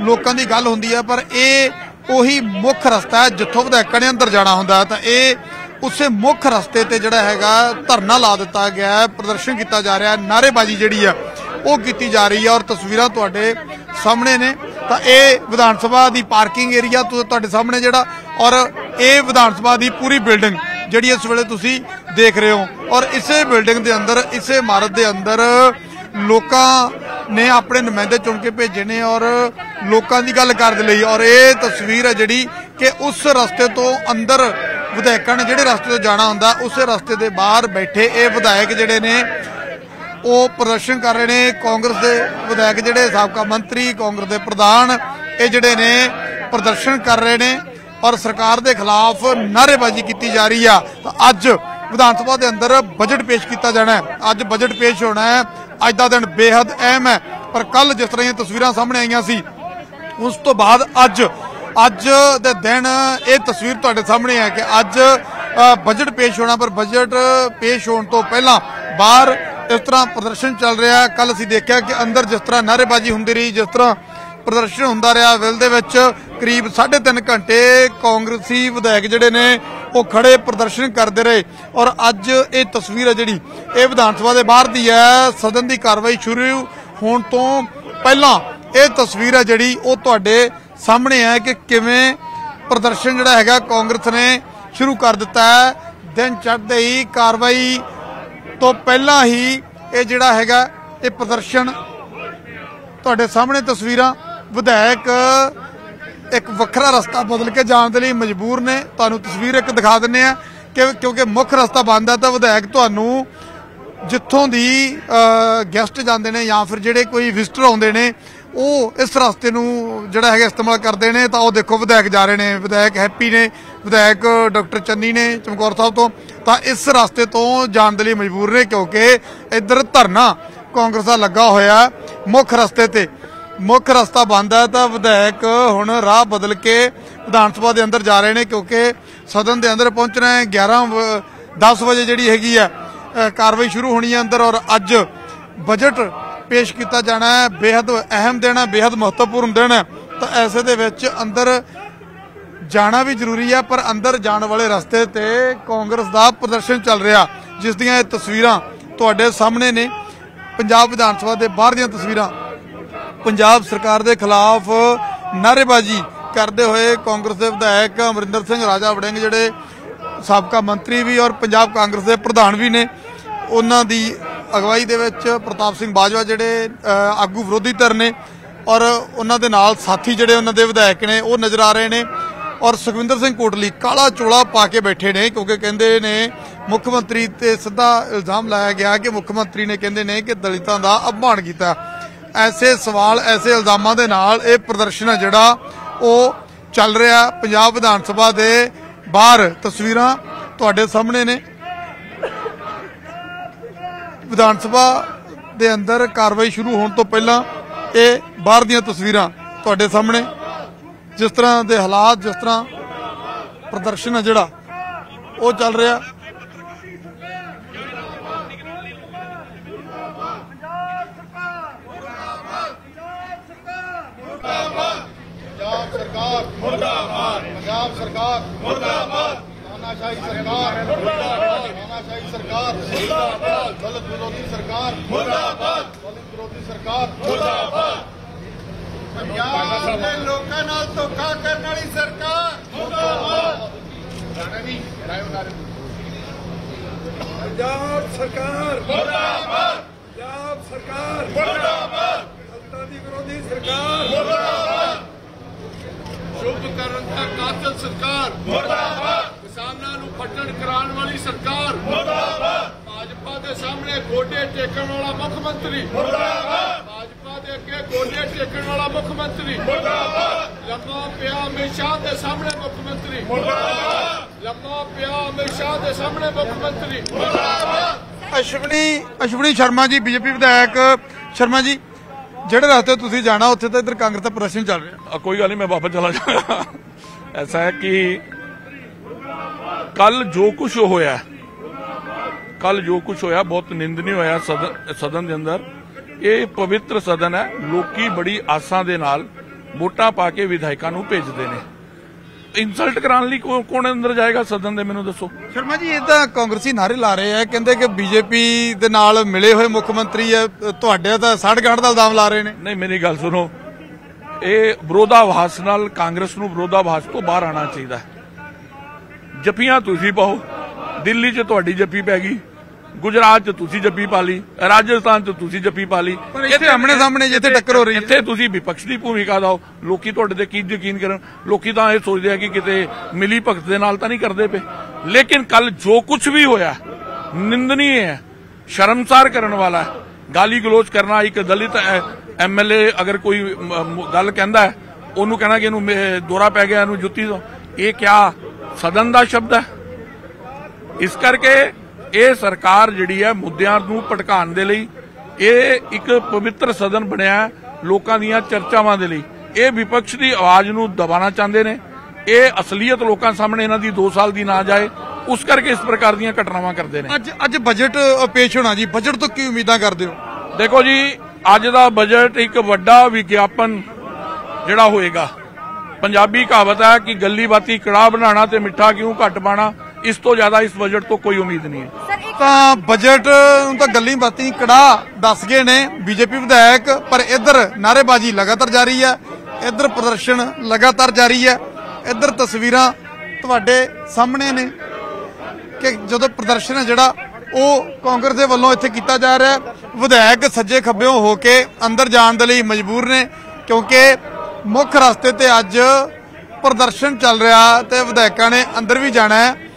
ਲੋਕਾਂ ਦੀ ਗੱਲ ਹੁੰਦੀ ਹੈ ਪਰ ਇਹ ਉਹੀ ਮੁੱਖ ਰਸਤਾ ਹੈ ਜਿੱਥੋਂ ਵਿਧਾਇਕਾਂ ਨੇ ਅੰਦਰ ਜਾਣਾ ਹੁੰਦਾ ਹੈ, ਤਾਂ ਇਹ ਉਸੇ ਮੁੱਖ ਰਸਤੇ ਤੇ ਜਿਹੜਾ ਹੈਗਾ ਧਰਨਾ ਲਾ ਦਿੱਤਾ ਗਿਆ ਹੈ, ਪ੍ਰਦਰਸ਼ਨ ਕੀਤਾ ਜਾ ਰਿਹਾ ਹੈ, ਨਾਅਰੇਬਾਜ਼ੀ ਜਿਹੜੀ ਆ, ਉਹ ਕੀਤੀ ਜਾ ਰਹੀ ਹੈ ਔਰ ਤਸਵੀਰਾਂ ਤੁਹਾਡੇ ਸਾਹਮਣੇ ਨੇ। ਤਾਂ ਇਹ ਵਿਧਾਨ ਸਭਾ ਦੀ ਪਾਰਕਿੰਗ ਏਰੀਆ ਤੁਹਾਡੇ ਸਾਹਮਣੇ ਜਿਹੜਾ ਔਰ ਇਹ ਵਿਧਾਨ ਸਭਾ ਦੀ ਪੂਰੀ ਬਿਲਡਿੰਗ ਜਿਹੜੀ ਇਸ ਵੇਲੇ ਤੁਸੀਂ ਦੇਖ ਰਹੇ ਹੋ। ਔਰ ਇਸੇ ਬਿਲਡਿੰਗ ਦੇ ਅੰਦਰ, ਇਸੇ ਇਮਾਰਤ ਦੇ ਅੰਦਰ ਲੋਕਾਂ ਨੇ ਆਪਣੇ ਨੁਮਾਇੰਦੇ ਚੁਣ ਕੇ ਭੇਜੇ ਨੇ ਔਰ ਲੋਕਾਂ ਦੀ ਗੱਲ ਕਰਨ ਦੇ ਲਈ ਔਰ ਇਹ ਤਸਵੀਰ ਹੈ ਜਿਹੜੀ ਕਿ ਉਸ ਰਸਤੇ ਤੋਂ ਅੰਦਰ ਵਿਧਾਇਕਾਂ ਨੇ ਜਿਹੜੇ ਰਸਤੇ ਤੋਂ ਜਾਣਾ ਹੁੰਦਾ, ਉਸੇ ਰਸਤੇ ਦੇ ਬਾਹਰ ਬੈਠੇ ਇਹ ਵਿਧਾਇਕ ਜਿਹੜੇ ਨੇ, ਉਹ ਪ੍ਰਦਰਸ਼ਨ ਕਰ ਰਹੇ ਨੇ। ਕਾਂਗਰਸ ਦੇ ਵਿਧਾਇਕ ਜਿਹੜੇ, ਸਾਬਕਾ ਮੰਤਰੀ, ਕਾਂਗਰਸ ਦੇ ਪ੍ਰਧਾਨ, ਇਹ ਜਿਹੜੇ ਨੇ, ਪ੍ਰਦਰਸ਼ਨ ਕਰ ਰਹੇ ਨੇ ਔਰ ਸਰਕਾਰ ਦੇ ਖਿਲਾਫ ਨਾਅਰੇਬਾਜ਼ੀ ਕੀਤੀ ਜਾ ਰਹੀ ਆ। ਤਾਂ ਅੱਜ ਵਿਧਾਨ ਸਭਾ ਦੇ ਅੰਦਰ ਬਜਟ ਪੇਸ਼ ਕੀਤਾ ਜਾਣਾ ਹੈ। ਅੱਜ ਬਜਟ ਪੇਸ਼ ਹੋਣਾ ਹੈ। ਅੱਜ ਦਾ ਦਿਨ ਬੇहद ਅਹਿਮ ਹੈ, ਪਰ ਕੱਲ ਜਿਸ ਤਰ੍ਹਾਂ ਦੀਆਂ ਤਸਵੀਰਾਂ ਸਾਹਮਣੇ ਆਈਆਂ ਸੀ, ਉਸ ਤੋਂ ਬਾਅਦ ਅੱਜ ਅੱਜ ਦੇ ਦਿਨ ਇਹ ਤਸਵੀਰ ਤੁਹਾਡੇ ਸਾਹਮਣੇ ਹੈ ਕਿ ਅੱਜ ਬਜਟ ਪੇਸ਼ ਹੋਣਾ, ਪਰ ਬਜਟ ਪੇਸ਼ ਹੋਣ ਤੋਂ ਪਹਿਲਾਂ ਬਾਹਰ ਇਸ ਤਰ੍ਹਾਂ ਪ੍ਰਦਰਸ਼ਨ ਚੱਲ ਰਿਹਾ ਕੱਲ ਅਸੀਂ ਦੇਖਿਆ ਕਿ ਅੰਦਰ ਜਿਸ ਤਰ੍ਹਾਂ ਨਾਅਰੇਬਾਜ਼ੀ ਹੁੰਦੀ ਰਹੀ, ਜਿਸ ਤਰ੍ਹਾਂ ਪ੍ਰਦਰਸ਼ਨ ਹੁੰਦਾ ਰਿਹਾ, ਵਿਲ ਦੇ ਵਿੱਚ ਕਰੀਬ 3.5 ਘੰਟੇ ਕਾਂਗਰਸੀ ਵਿਧਾਇਕ ਜਿਹੜੇ ਨੇ ਉਹ ਖੜੇ ਪ੍ਰਦਰਸ਼ਨ ਕਰਦੇ ਰਹੇ ਔਰ ਅੱਜ ਇਹ ਤਸਵੀਰ ਹੈ ਜਿਹੜੀ ਇਹ ਵਿਧਾਨ ਸਭਾ ਦੇ ਬਾਹਰ ਦੀ ਹੈ, ਸਦਨ ਦੀ ਕਾਰਵਾਈ ਸ਼ੁਰੂ ਹੋਣ ਤੋਂ ਪਹਿਲਾਂ ਇਹ ਤਸਵੀਰ ਹੈ ਜਿਹੜੀ ਉਹ ਤੁਹਾਡੇ ਸਾਹਮਣੇ ਹੈ ਕਿ ਕਿਵੇਂ ਪ੍ਰਦਰਸ਼ਨ ਜਿਹੜਾ ਹੈਗਾ ਕਾਂਗਰਸ ਨੇ ਸ਼ੁਰੂ ਕਰ ਦਿੱਤਾ ਹੈ। ਦਿਨ ਚੜ੍ਹਦੇ ਹੀ ਕਾਰਵਾਈ ਤੋਂ ਪਹਿਲਾਂ ਹੀ ਇਹ ਜਿਹੜਾ ਹੈਗਾ ਇਹ ਪ੍ਰਦਰਸ਼ਨ ਤੁਹਾਡੇ ਸਾਹਮਣੇ ਤਸਵੀਰਾਂ ਵਿਧਾਇਕ ਇੱਕ ਵੱਖਰਾ ਰਸਤਾ ਬਦਲ ਕੇ ਜਾਣ ਦੇ ਲਈ ਮਜਬੂਰ ਨੇ। ਤੁਹਾਨੂੰ ਤਸਵੀਰ ਇੱਕ ਦਿਖਾ ਦਿੰਨੇ ਆ ਕਿ ਕਿਉਂਕਿ ਮੁੱਖ ਰਸਤਾ ਬੰਦ ਹੈ ਤਾਂ ਵਿਧਾਇਕ ਤੁਹਾਨੂੰ ਜਿੱਥੋਂ ਦੀ ਗੈਸਟ ਜਾਂਦੇ ਨੇ ਜਾਂ ਫਿਰ ਜਿਹੜੇ ਕੋਈ ਵਿਜ਼ਟਰ ਆਉਂਦੇ ਨੇ, ਉਹ ਇਸ ਰਸਤੇ ਨੂੰ ਜਿਹੜਾ ਹੈਗਾ ਇਸਤੇਮਾਲ ਕਰਦੇ ਨੇ। ਤਾਂ ਉਹ ਦੇਖੋ ਵਿਧਾਇਕ ਜਾ ਰਹੇ ਨੇ। ਵਿਧਾਇਕ ਹੈਪੀ ਨੇ। ਵਿਧਾਇਕ ਡਾਕਟਰ ਚੰਨੀ ਨੇ ਚਮਕੌਰ ਸਾਹਿਬ ਤੋਂ। ਤਾਂ ਇਸ ਰਸਤੇ ਤੋਂ ਜਾਣ ਦੇ ਲਈ ਮਜਬੂਰ ਨੇ ਕਿਉਂਕਿ ਇੱਧਰ ਧਰਨਾ ਕਾਂਗਰਸ ਦਾ ਲੱਗਾ ਹੋਇਆ ਮੁੱਖ ਰਸਤੇ ਤੇ। ਮੁੱਖ ਰਸਤਾ ਬੰਦ ਹੈ ਤਾਂ ਵਿਧਾਇਕ ਹੁਣ ਰਾਹ ਬਦਲ ਕੇ ਵਿਧਾਨ ਸਭਾ ਦੇ ਅੰਦਰ ਜਾ ਰਹੇ ਨੇ ਕਿਉਂਕਿ ਸਦਨ ਦੇ ਅੰਦਰ ਪਹੁੰਚਣਾ ਹੈ 11 10 ਵਜੇ ਜਿਹੜੀ ਹੈਗੀ ਹੈ ਕਾਰਵਾਈ ਸ਼ੁਰੂ ਹੋਣੀ ਹੈ ਅੰਦਰ ਔਰ ਅੱਜ ਬਜਟ ਪੇਸ਼ ਕੀਤਾ ਜਾਣਾ ਹੈ। ਬੇहद ਅਹਿਮ ਹੈ ਬੇहद ਮਹੱਤਵਪੂਰਨ ਦਿਨ ਹੈ। ਤਾਂ ਐਸੇ ਦੇ ਵਿੱਚ ਅੰਦਰ ਜਾਣਾ ਵੀ ਜ਼ਰੂਰੀ ਹੈ, ਪਰ ਅੰਦਰ ਜਾਣ ਵਾਲੇ ਰਸਤੇ ਤੇ ਕਾਂਗਰਸ ਦਾ ਪ੍ਰਦਰਸ਼ਨ ਚੱਲ ਰਿਹਾ, ਜਿਸ ਦੀਆਂ ਇਹ ਤਸਵੀਰਾਂ ਤੁਹਾਡੇ ਸਾਹਮਣੇ ਨੇ। ਪੰਜਾਬ ਵਿਧਾਨ ਸਭਾ ਦੇ ਬਾਹਰ ਦੀਆਂ ਤਸਵੀਰਾਂ ਪੰਜਾਬ ਸਰਕਾਰ ਦੇ ਖਿਲਾਫ ਨਾਅਰੇਬਾਜ਼ੀ ਕਰਦੇ ਹੋਏ ਕਾਂਗਰਸ ਦੇ ਵਿਧਾਇਕ ਅਮਰਿੰਦਰ ਸਿੰਘ ਰਾਜਾ ਵੜਿੰਗ ਜਿਹੜੇ ਸਾਬਕਾ ਮੰਤਰੀ ਵੀ ਔਰ ਪੰਜਾਬ ਕਾਂਗਰਸ ਦੇ ਪ੍ਰਧਾਨ ਵੀ ਨੇ, ਉਹਨਾਂ ਦੀ ਅਗਵਾਈ ਦੇ ਵਿੱਚ ਪ੍ਰਤਾਪ ਸਿੰਘ ਬਾਜਵਾ ਜਿਹੜੇ ਆਗੂ ਵਿਰੋਧੀ ਧਿਰ ਨੇ ਔਰ ਉਹਨਾਂ ਦੇ ਨਾਲ ਸਾਥੀ ਜਿਹੜੇ ਉਹਨਾਂ ਦੇ ਵਿਧਾਇਕ ਨੇ, ਉਹ ਨਜ਼ਰ ਆ ਰਹੇ ਨੇ ਔਰ ਸੁਖਵਿੰਦਰ ਸਿੰਘ ਕੋਟਲੀ ਕਾਲਾ ਚੋਲਾ ਪਾ ਕੇ ਬੈਠੇ ਨੇ ਕਿਉਂਕਿ ਕਹਿੰਦੇ ਨੇ ਮੁੱਖ ਮੰਤਰੀ ਤੇ ਸਿੱਧਾ ਇਲਜ਼ਾਮ ਲਾਇਆ ਗਿਆ ਕਿ ਮੁੱਖ ਮੰਤਰੀ ਨੇ ਕਹਿੰਦੇ ਨੇ ਕਿ ਦਲਿਤਾਂ ਦਾ ਅਪਮਾਨ ਕੀਤਾ। ਐਸੇ ਸਵਾਲ, ਐਸੇ ਇਲਜ਼ਾਮਾਂ ਦੇ ਨਾਲ ਇਹ ਪ੍ਰਦਰਸ਼ਨ ਹੈ ਜਿਹੜਾ ਉਹ ਚੱਲ ਰਿਹਾ ਪੰਜਾਬ ਵਿਧਾਨ ਸਭਾ ਦੇ ਬਾਹਰ। ਤਸਵੀਰਾਂ ਤੁਹਾਡੇ ਸਾਹਮਣੇ ਨੇ। ਵਿਧਾਨ ਸਭਾ ਦੇ ਅੰਦਰ ਕਾਰਵਾਈ ਸ਼ੁਰੂ ਹੋਣ ਤੋਂ ਪਹਿਲਾਂ ਇਹ ਬਾਹਰ ਦੀਆਂ ਤਸਵੀਰਾਂ ਤੁਹਾਡੇ ਸਾਹਮਣੇ। ਜਿਸ ਤਰ੍ਹਾਂ ਦੇ ਹਾਲਾਤ, ਜਿਸ ਤਰ੍ਹਾਂ ਪ੍ਰਦਰਸ਼ਨ ਹੈ ਜਿਹੜਾ ਉਹ ਚੱਲ ਰਿਹਾ ਪੰਜਾਬ ਸਰਕਾਰ ਮੁਰਦਾਬਾਦ ਪੰਜਾਬ ਸਰਕਾਰ ਮੁਰਦਾਬਾਦ ਤਾਨਾਸ਼ਾਹੀ ਸਰਕਾਰ ਮੁਰਦਾਬਾਦ ਤਾਨਾਸ਼ਾਹੀ ਸਰਕਾਰ ਮੁਰਦਾਬਾਦ ਦਲਿਤ ਵਿਰੋਧੀ ਸਰਕਾਰ ਮੁਰਦਾਬਾਦ ਦਲਿਤ ਵਿਰੋਧੀ ਸਰਕਾਰ ਮੁਰਦਾਬਾਦ ਪੰਜਾਬ ਦੇ ਲੋਕਾਂ ਨਾਲ ਧੋਖਾ ਕਰਨ ਵਾਲੀ ਸਰਕਾਰ ਮੁਰਦਾਬਾਦ ਪੰਜਾਬ ਸਰਕਾਰ ਮੁਰਦਾਬਾਦ। ਪੰਜਾਬ ਸਰਕਾਰ ਮੁਰਦਾਬਾਦ। ਸੱਤਾ ਦੀ ਵਿਰੋਧੀ ਸਰਕਾਰ ਮੁਰਦਾਬਾਦ ਸ਼ੁਭ ਕਰਨ ਦਾ ਕਾਤਲ ਸਰਕਾਰ। ਮੁਰਦਾਬਾਦ। ਕਿਸਾਨਾਂ ਨੂੰ ਪੱਟਣ ਕਰਾਉਣ ਵਾਲੀ ਸਰਕਾਰ। ਮੁਰਦਾਬਾਦ। ਭਾਜਪਾ ਦੇ ਸਾਹਮਣੇ ਗੋਡੇ ਟੇਕਣ ਵਾਲਾ ਮੁੱਖ ਮੰਤਰੀ। ਮੁਰਦਾਬਾਦ। ਭਾਜਪਾ ਦੇ ਅੱਗੇ ਗੋਡੇ ਟੇਕਣ ਵਾਲਾ ਮੁੱਖ ਮੰਤਰੀ। ਮੁਰਦਾਬਾਦ। ਲੰਮਾ ਪਿਆ ਅਮਿਤ ਸ਼ਾਹ ਦੇ ਸਾਹਮਣੇ ਮੁੱਖ ਮੰਤਰੀ। ਮੁਰਦਾਬਾਦ। ਲੰਮਾ ਪਿਆ ਅਮਿਤ ਸ਼ਾਹ ਦੇ ਸਾਹਮਣੇ ਮੁੱਖ ਮੰਤਰੀ। ਮੁਰਦਾਬਾਦ। ਅਸ਼ਵਨੀ ਅਸ਼ਵਨੀ ਸ਼ਰਮਾ ਜੀ ਬੀਜੇਪੀ ਵਿਧਾਇਕ। ਸ਼ਰਮਾ ਜੀ ਜਿਹੜੇ ਰਸਤੇ ਤੁਸੀਂ ਜਾਣਾ, ਉੱਥੇ ਤਾਂ ਇੱਧਰ ਕਾਂਗਰਸ ਦਾ ਪ੍ਰਦਰਸ਼ਨ ਚੱਲ ਰਿਹਾ। ਕੋਈ ਗੱਲ ਨਹੀਂ, ਮੈਂ ਵਾਪਸ ਚਲਾ ਜਾਵਾਂਗਾ ਐਸਾ ਹੈ ਕਿ ਕੱਲ ਜੋ ਕੁਝ ਹੋਇਆ ਕੱਲ ਜੋ ਕੁਝ ਹੋਇਆ, ਬਹੁਤ ਨਿੰਦਨੀ ਹੋਇਆ ਸਦਨ ਸਦਨ ਦੇ ਅੰਦਰ। ਇਹ ਪਵਿੱਤਰ ਸਦਨ ਹੈ, ਲੋਕੀ ਬੜੀ ਆਸਾਂ ਦੇ ਨਾਲ ਵੋਟਾਂ ਪਾ ਕੇ ਵਿਧਾਇਕਾਂ ਨੂੰ ਭੇਜਦੇ ਨੇ। ਇਨਸਲਟ ਕਰਾਉਣ ਲਈ ਕੌਣ ਅੰਦਰ ਜਾਏਗਾ ਸਦਨ ਦੇ ਮੈਨੂੰ ਦੱਸੋ। ਸ਼ਰਮਾ ਜੀ ਇਹ ਤਾਂ ਕਾਂਗਰਸੀ ਨਾਰੇ ਲਾ ਰਹੇ ਆ। ਕਹਿੰਦੇ ਕਿ ਬੀਜੇਪੀ ਦੇ ਨਾਲ ਮਿਲੇ ਹੋਏ ਮੁੱਖ ਮੰਤਰੀ ਆ ਤੁਹਾਡੇ ਤਾਂ ਸਾੜਗਾਂਢ ਦਾ ਇਲਜ਼ਾਮ ਲਾ ਰਹੇ ਨੇ। ਨਹੀਂ ਮੇਰੀ ਗੱਲ ਸੁਣੋ। ਇਹ ਵਿਰੋਧਾਭਾਸ ਨਾਲ ਕਾਂਗਰਸ ਨੂੰ ਵਿਰੋਧਾਭਾਸ ਤੋਂ ਬਾਹਰ ਆਣਾ ਚਾਹੀਦਾ ਹੈ। ਜੱਫੀਆਂ ਤੁਸੀਂ ਪਾਓ ਦਿੱਲੀ 'ਚ ਤੁਹਾਡੀ ਜੱਫੀ ਪੈ ਗਈ। ਗੁਜਰਾਤ 'ਚ ਤੁਸੀਂ ਜੱਫੀ ਪਾ ਲਈ ਰਾਜਸਥਾਨ 'ਚ ਤੁਸੀਂ ਜੱਫੀ ਪਾ ਲਈ। ਇੱਥੇ ਆਮਣੇ-ਸਾਹਮਣੇ ਜਿੱਥੇ ਟੱਕਰ ਹੋ ਰਹੀ ਹੈ। ਇੱਥੇ ਤੁਸੀਂ ਵਿਪਕਸ਼ ਦੀ ਭੂਮਿਕਾ ਦਾਓ। ਲੋਕੀ ਤੁਹਾਡੇ ਤੇ ਕੀ ਯਕੀਨ ਕਰਨ? ਲੋਕੀ ਤਾਂ ਇਹ ਸੋਚਦੇ ਆ ਕਿ ਕਿਤੇ ਮਿਲੀ ਭਗਤ ਦੇ ਨਾਲ ਤਾਂ ਨਹੀਂ ਕਰਦੇ ਪਏ। ਲੇਕਿਨ ਕੱਲ ਜੋ ਕੁਝ ਵੀ ਹੋਇਆ ਨਿੰਦਨੀय ਹੈ ਸ਼ਰਮਸਾਰ ਕਰਨ ਵਾਲਾ ਹੈ। ਗਾਲੀ ਗਲੋਚ ਕਰਨਾ ਇੱਕ ਦਲਿਤ ਐਮਐਲਏ ਅਗਰ ਕੋਈ ਗੱਲ ਕਹਿੰਦਾ ਹੈ ਉਹਨੂੰ ਕਹਿਣਾ ਕਿ ਇਹਨੂੰ ਦੌਰਾ ਪੈ ਗਿਆ ਇਹਨੂੰ ਜੁੱਤੀ ਦੋ ਇਹ ਕਿਆ ਸਦਨ ਦਾ ਸ਼ਬਦ ਹੈ? ਇਸ ਕਰਕੇ ਇਹ ਸਰਕਾਰ ਜਿਹੜੀ ਹੈ ਮੁੱਦਿਆਂ ਨੂੰ ਭਟਕਾਉਣ ਦੇ ਲਈ ਇਹ ਇੱਕ ਪਵਿੱਤਰ ਸਦਨ ਬਣਿਆ ਲੋਕਾਂ ਦੀਆਂ ਚਰਚਾਵਾਂ ਦੇ ਲਈ। ਇਹ ਵਿਪਕਸ਼ ਦੀ ਆਵਾਜ਼ ਨੂੰ ਦਬਾਉਣਾ ਚਾਹੁੰਦੇ ਨੇ। ਇਹ ਅਸਲੀਅਤ ਲੋਕਾਂ ਸਾਹਮਣੇ ਇਹਨਾਂ ਦੀ 2 ਸਾਲ ਦੀ ਨਾ ਜਾਏ ਉਸ ਕਰਕੇ ਇਸ ਪ੍ਰਕਾਰ ਦੀਆਂ ਘਟਨਾਵਾਂ ਕਰਦੇ ਨੇ। ਅੱਜ ਅੱਜ ਬਜਟ ਪੇਸ਼ ਹੋਣਾ ਜੀ। ਬਜਟ ਤੋਂ ਕੀ ਉਮੀਦਾਂ ਕਰਦੇ ਹੋ? ਦੇਖੋ ਜੀ ਅੱਜ ਦਾ ਬਜਟ ਇੱਕ ਵੱਡਾ ਵਿਗਿਆਪਨ ਜਿਹੜਾ ਹੋਏਗਾ। ਪੰਜਾਬੀ ਕਹਾਵਤ ਹੈ ਕਿ ਗੱਲੀ ਬਾਤੀ ਕੜਾਹ ਬਣਾਉਣਾ ਤੇ ਮਿੱਠਾ ਕਿਉਂ ਘੱਟ ਪਾਣਾ ਇਸ ਤੋਂ ਜ਼ਿਆਦਾ ਇਸ ਬਜਟ ਤੋਂ ਕੋਈ ਉਮੀਦ ਨਹੀਂ ਹੈ। ਤਾਂ ਬਜਟ ਨੂੰ ਤਾਂ ਗੱਲਾਂ ਬਾਤੀ ਕੜਾ ਦੱਸ ਗਏ ਨੇ ਬੀਜੇਪੀ ਵਿਧਾਇਕ ਪਰ ਇੱਧਰ ਨਾਰੇਬਾਜ਼ੀ ਲਗਾਤਾਰ ਜਾਰੀ ਹੈ ਇੱਧਰ ਪ੍ਰਦਰਸ਼ਨ ਲਗਾਤਾਰ ਜਾਰੀ ਹੈ ਇੱਧਰ ਤਸਵੀਰਾਂ ਤੁਹਾਡੇ ਸਾਹਮਣੇ ਨੇ ਕਿ ਜਦੋਂ ਪ੍ਰਦਰਸ਼ਨ ਹੈ ਜਿਹੜਾ ਉਹ ਕਾਂਗਰਸ ਦੇ ਵੱਲੋਂ ਇੱਥੇ ਕੀਤਾ ਜਾ ਰਿਹਾ ਹੈ। ਵਿਧਾਇਕ ਸੱਜੇ ਖੱਬਿਓਂ ਹੋ ਕੇ ਅੰਦਰ ਜਾਣ ਦੇ ਲਈ ਮਜਬੂਰ ਨੇ ਕਿਉਂਕਿ ਮੁੱਖ ਰਸਤੇ ਤੇ ਅੱਜ ਪ੍ਰਦਰਸ਼ਨ ਚੱਲ ਰਿਹਾ ਤੇ ਵਿਧਾਇਕਾਂ ਨੇ ਅੰਦਰ ਵੀ ਜਾਣਾ ਹੈ।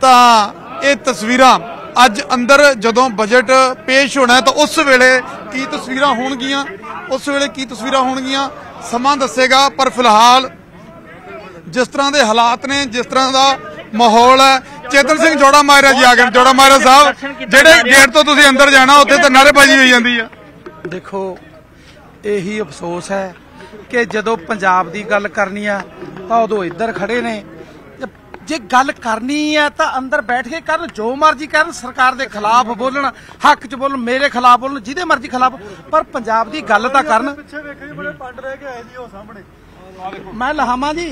ਤਾਂ ਇਹ ਤਸਵੀਰਾਂ ਅੱਜ ਅੰਦਰ ਜਦੋਂ ਬਜਟ ਪੇਸ਼ ਹੋਣਾ ਤਾਂ ਉਸ ਵੇਲੇ ਕੀ ਤਸਵੀਰਾਂ ਹੋਣਗੀਆਂ? ਉਸ ਵੇਲੇ ਕੀ ਤਸਵੀਰਾਂ ਹੋਣਗੀਆਂ? ਸਮਾਂ ਦੱਸੇਗਾ, ਪਰ ਫਿਲਹਾਲ ਜਿਸ ਤਰ੍ਹਾਂ ਦੇ ਹਾਲਾਤ ਨੇ, ਜਿਸ ਤਰ੍ਹਾਂ ਦਾ ਮਾਹੌਲ ਹੈ, ਚੇਤਨ ਸਿੰਘ ਜੋੜਾ ਮਾਇਰਾ ਜੀ ਆ ਗਏ ਜੋੜਾ ਮਾਇਰਾ ਸਾਹਿਬ। ਜਿਹੜੇ ਗੇਟ ਤੋਂ ਤੁਸੀਂ ਅੰਦਰ ਜਾਣਾ, ਉੱਥੇ ਤਾਂ ਨਾਅਰੇਬਾਜ਼ੀ ਹੋਈ ਜਾਂਦੀ ਆ। ਦੇਖੋ, ਇਹੀ ਅਫਸੋਸ ਹੈ ਕਿ ਜਦੋਂ ਪੰਜਾਬ ਦੀ ਗੱਲ ਕਰਨੀ ਆ, ਤਾਂ ਉਦੋਂ ਇੱਧਰ ਖੜੇ ਨੇ ਜੇ ਗੱਲ ਕਰਨੀ ਹੈ ਤਾਂ ਅੰਦਰ ਬੈਠ ਕੇ ਕਰਨ, ਜੋ ਮਰਜ਼ੀ ਕਰਨ, ਸਰਕਾਰ ਦੇ ਖਿਲਾਫ ਬੋਲਣ, ਹੱਕ ਚ ਬੋਲਣ, ਮੇਰੇ ਖਿਲਾਫ ਬੋਲਣ, ਜਿਹਦੇ ਮਰਜ਼ੀ ਖਿਲਾਫ। ਪਰ ਪੰਜਾਬ ਦੀ ਗੱਲ ਤਾਂ ਕਰਨ। ਪਿੱਛੇ ਵੇਖੋ ਬੜੇ ਪੰਡ ਰਹਿ ਕੇ ਆਏ ਜੀ ਉਹ ਸਾਹਮਣੇ। ਮੈਂ ਲਹਾਵਾਂ ਜੀ।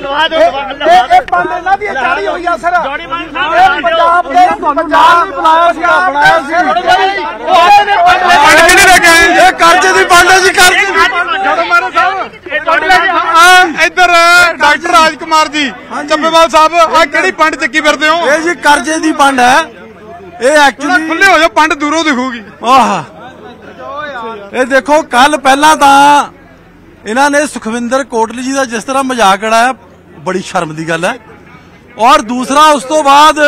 ਲਵਾ ਦਿਓ ਇਹ ਇਹ ਪੰਡ ਇਹਨਾਂ ਦੀ ਚਾੜੀ ਹੋਈ ਆ ਸਰ। ਇਹ ਪੰਜਾਬ ਦੇ ਪੰਜਾਬ ਨੇ ਬਣਾਇਆ ਸੀ ਬਣਾਇਆ ਸੀ। ਪੰਡ ਕਿਹਨੇ ਲੈ ਕੇ ਆਏ? ਇਹ ਕਰਜ਼ੇ ਦੀ ਪੰਡ ਹੈ ਜੀ ਕਰਜ਼ੇ ਦੀ ਜੋੜਾ ਮਾਇਰਾ ਸਾਹਿਬ। ਇੱਧਰ ਡਾਕਟਰ ਰਾਜ ਕੁਮਾਰ ਜੀ ਚੱਬੇਵਾਲ ਸਾਹਿਬ ਆ ਕਿਹੜੀ ਪੰਡ ਚੱਕੀ ਫਿਰਦੇ ਹੋ? ਇਹ ਜੀ ਕਰਜ਼ੇ ਦੀ ਪੰਡ ਹੈ। ਇਹ ਐਕਚੁਅਲੀ ਖੁੱਲੇ ਹੋ ਜਾ ਪੰਡ ਦੂਰੋਂ ਦਿਖੂਗੀ। ਆਹ। ਇਹ ਦੇਖੋ ਕੱਲ ਪਹਿਲਾਂ ਤਾਂ ਇਹਨਾਂ ਨੇ ਸੁਖਵਿੰਦਰ ਕੋਟਲੀ ਜੀ ਦਾ ਜਿਸ ਤਰ੍ਹਾਂ ਮਜ਼ਾਕ ਉਡਾਇਆ, ਬੜੀ ਸ਼ਰਮ ਦੀ ਗੱਲ ਹੈ। ਔਰ ਦੂਸਰਾ, ਉਸ ਤੋਂ ਬਾਅਦ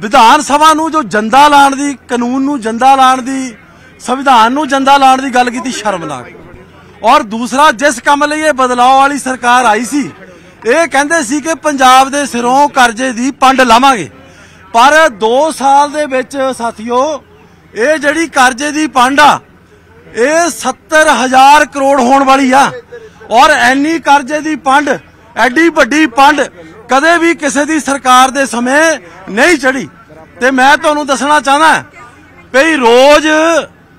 ਵਿਧਾਨ ਸਭਾ ਨੂੰ ਜੋ ਜੰਦਾ ਲਾਣ ਦੀ, ਕਾਨੂੰਨ ਨੂੰ ਜੰਦਾ ਲਾਣ ਦੀ, ਸੰਵਿਧਾਨ ਨੂੰ ਜੰਦਾ ਲਾਣ ਦੀ ਗੱਲ ਕੀਤੀ ਸ਼ਰਮਨਾਕ। ਔਰ ਦੂਸਰਾ, ਜਿਸ ਕੰਮ ਲਈ ਇਹ ਬਦਲਾਅ ਵਾਲੀ ਸਰਕਾਰ ਆਈ ਸੀ, ਇਹ ਕਹਿੰਦੇ ਸੀ ਕਿ ਪੰਜਾਬ ਦੇ ਸਿਰੋਂ ਕਰਜ਼ੇ ਦੀ ਪੰਡ ਲਾਵਾਂਗੇ। ਪਰ 2 ਸਾਲ ਦੇ ਵਿੱਚ, ਸਾਥੀਓ, ਇਹ ਜਿਹੜੀ ਕਰਜ਼ੇ ਦੀ ਪੰਡ ਆ ਇਹ 70000 ਕਰੋੜ ਹੋਣ ਵਾਲੀ ਆ। ਔਰ ਐਨੀ ਕਰਜ਼ੇ ਦੀ ਪੰਡ, ਐਡੀ ਵੱਡੀ ਪੰਡ ਕਦੇ ਵੀ ਕਿਸੇ ਦੀ ਸਰਕਾਰ ਦੇ ਸਮੇਂ ਨਹੀਂ ਚੜੀ ਤੇ ਮੈਂ ਤੁਹਾਨੂੰ ਦੱਸਣਾ ਚਾਹਨਾ ਭਈ ਰੋਜ਼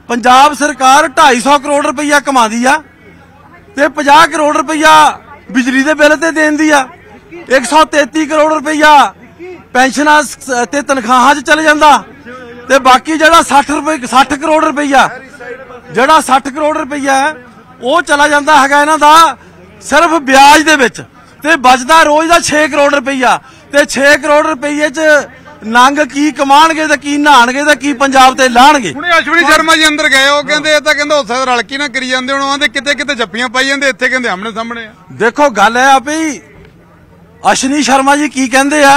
ਪੰਜਾਬ ਸਰਕਾਰ 250 ਕਰੋੜ ਰੁਪਈਆ ਕਮਾਉਂਦੀ ਆ ਤੇ 50 ਕਰੋੜ ਰੁਪਈਆ ਬਿਜਲੀ ਦੇ ਬਿੱਲ ਤੇ ਦੇਣ ਆ। 133 ਕਰੋੜ ਰੁਪਈਆ ਪੈਨਸ਼ਨਾਂ ਤੇ ਤਨਖਾਹਾਂ 'ਚ ਚਲੇ ਜਾਂਦਾ। ਤੇ ਬਾਕੀ ਜਿਹੜਾ 60 ਰੁਪਏ 60 ਕਰੋੜ ਰੁਪਈਆ ਜਿਹੜਾ 60 ਕਰੋੜ ਰੁਪਈਆ ਹੈ, ਉਹ ਚਲਾ ਜਾਂਦਾ ਹੈਗਾ ਇਹਨਾਂ ਦਾ ਸਿਰਫ ਵਿਆਜ ਦੇ ਵਿੱਚ। ਤੇ ਬਚਦਾ ਰੋਜ਼ ਦਾ 6 ਕਰੋੜ ਰੁਪਈਆ। ਤੇ 6 ਕਰੋੜ ਰੁਪਈਏ 'ਚ ਨੰਗ ਕੀ ਕਮਾਣਗੇ ਤੇ ਕੀ ਨਹਾਣਗੇ ਤੇ ਕੀ ਪੰਜਾਬ ਤੇ ਲਾਣਗੇ? ਹੁਣੇ ਅਸ਼ਵਨੀ ਸ਼ਰਮਾ ਜੀ ਅੰਦਰ ਗਏ ਉਹ ਕਹਿੰਦੇ ਇਹ ਤਾਂ ਕਹਿੰਦਾ ਉਸੇ ਰਲ ਕੇ ਨਾ ਕਰੀ ਜਾਂਦੇ ਹੁਣ ਆਂਦੇ ਕਿਤੇ ਕਿਤੇ ਜੱਫੀਆਂ ਪਾਈ ਜਾਂਦੇ ਇੱਥੇ ਕਹਿੰਦੇ ਆਮਣੇ ਸਾਹਮਣੇ ਆ। ਦੇਖੋ ਗੱਲ ਇਹ ਆ ਵੀ ਅਸ਼ਨੀ ਸ਼ਰਮਾ ਜੀ ਕੀ ਕਹਿੰਦੇ ਆ